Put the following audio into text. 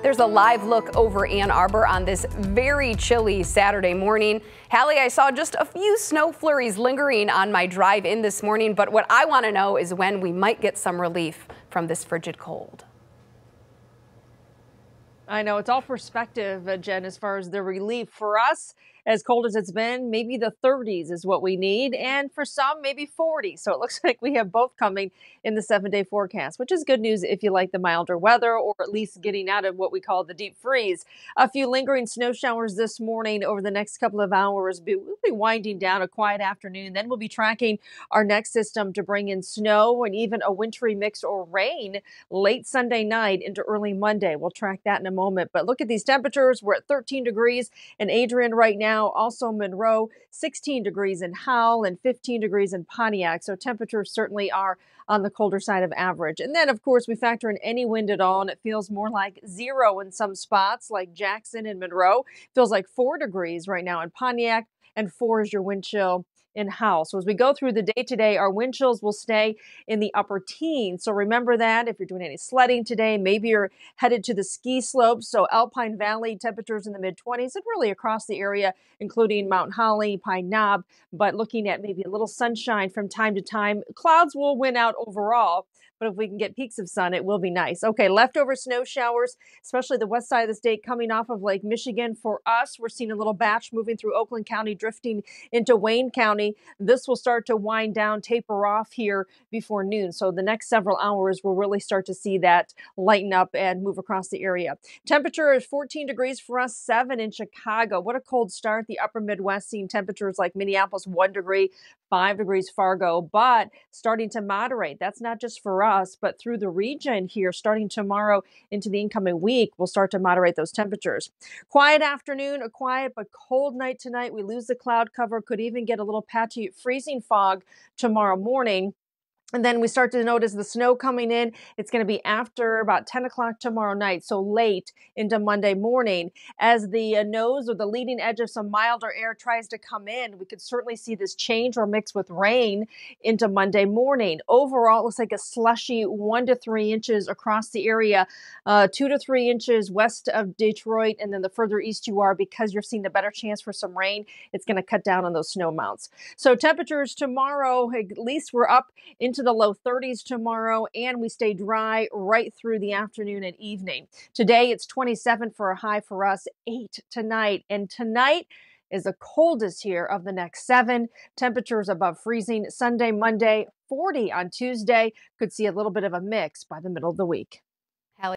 There's a live look over Ann Arbor on this very chilly Saturday morning. Hallie, I saw just a few snow flurries lingering on my drive in this morning, but what I want to know is when we might get some relief from this frigid cold. I know it's all perspective, uh, Jen, as far as the relief for us as cold as it's been, maybe the 30s is what we need. And for some, maybe 40. So it looks like we have both coming in the seven day forecast, which is good news if you like the milder weather or at least getting out of what we call the deep freeze. A few lingering snow showers this morning over the next couple of hours. We'll be winding down a quiet afternoon. Then we'll be tracking our next system to bring in snow and even a wintry mix or rain late Sunday night into early Monday. We'll track that in a moment. But look at these temperatures. We're at 13 degrees in Adrian right now now. Also, Monroe, 16 degrees in Howell and 15 degrees in Pontiac. So temperatures certainly are on the colder side of average. And then, of course, we factor in any wind at all, and it feels more like zero in some spots, like Jackson and Monroe. Feels like four degrees right now in Pontiac, and four is your wind chill in Howell. So as we go through the day today, our wind chills will stay in the upper teens. So remember that if you're doing any sledding today, maybe you're headed to the ski slopes. So Alpine Valley temperatures in the mid 20s and really across the area, including Mount Holly, Pine Knob, but looking at maybe a little sunshine from time to time. Clouds will win out overall. But if we can get peeks of sun, it will be nice. Okay, leftover snow showers, especially the west side of the state coming off of Lake Michigan. For us, we're seeing a little batch moving through Oakland County, drifting into Wayne County. This will start to wind down, taper off here before noon. So the next several hours, we'll really start to see that lighten up and move across the area. Temperature is 14 degrees for us, 7 in Chicago. What a cold start. The upper Midwest seeing temperatures like Minneapolis, 1 degree, 5 degrees Fargo, but starting to moderate. That's not just for us, but through the region here, starting tomorrow into the incoming week, we'll start to moderate those temperatures. Quiet afternoon, a quiet but cold night tonight. We lose the cloud cover, could even get a little patchy freezing fog tomorrow morning. And then we start to notice the snow coming in. It's going to be after about 10 o'clock tomorrow night, so late into Monday morning. As the uh, nose or the leading edge of some milder air tries to come in, we could certainly see this change or mix with rain into Monday morning. Overall, it looks like a slushy one to three inches across the area, uh, two to three inches west of Detroit. And then the further east you are, because you're seeing the better chance for some rain, it's going to cut down on those snow mounts. So temperatures tomorrow, at least we're up into into the low 30s tomorrow, and we stay dry right through the afternoon and evening. Today, it's 27 for a high for us, 8 tonight. And tonight, is the coldest here of the next seven. Temperatures above freezing Sunday, Monday, 40 on Tuesday. Could see a little bit of a mix by the middle of the week.